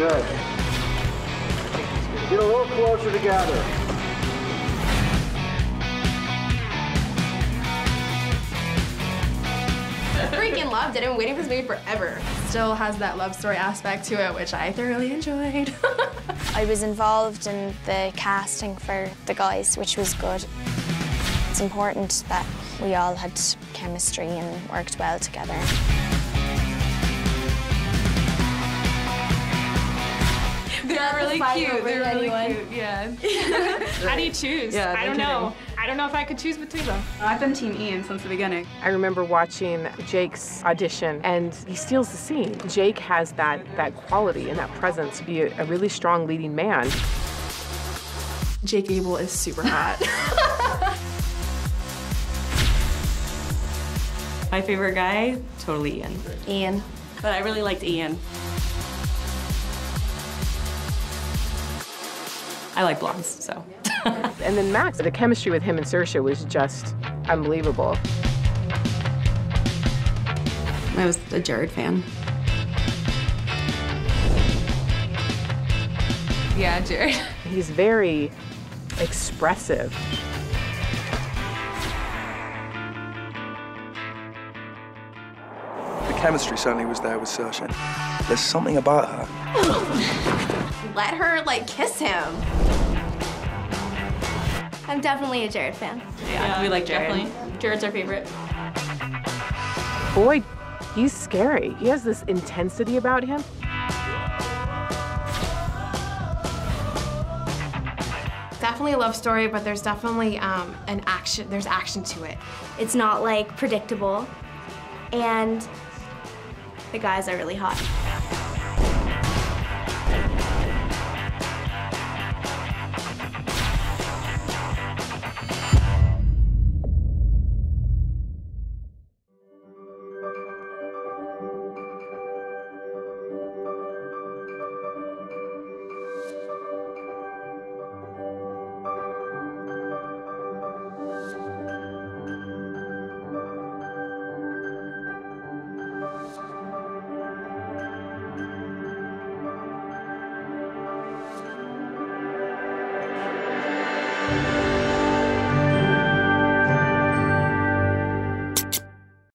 Good. Get a little closer together. Freaking loved it. I've been waiting for this movie forever. Still has that love story aspect to it, which I thoroughly enjoyed. I was involved in the casting for the guys, which was good. It's important that we all had chemistry and worked well together. Cute. They're really anyone. cute. Yeah. How do you choose? Yeah, I don't know. I don't know if I could choose between them. I've been Team Ian since the beginning. I remember watching Jake's audition, and he steals the scene. Jake has that that quality and that presence to be a, a really strong leading man. Jake Abel is super hot. My favorite guy, totally Ian. Ian. But I really liked Ian. I like blondes, so. And then Max, the chemistry with him and Saoirse was just unbelievable. I was a Jared fan. yeah, Jared. He's very expressive. The chemistry certainly was there with Saoirse. There's something about her. Let her, like, kiss him. I'm definitely a Jared fan. Yeah, we like Jared. Definitely. Jared's our favorite. Boy, he's scary. He has this intensity about him. Definitely a love story, but there's definitely um, an action. There's action to it. It's not like predictable, and the guys are really hot. Bye.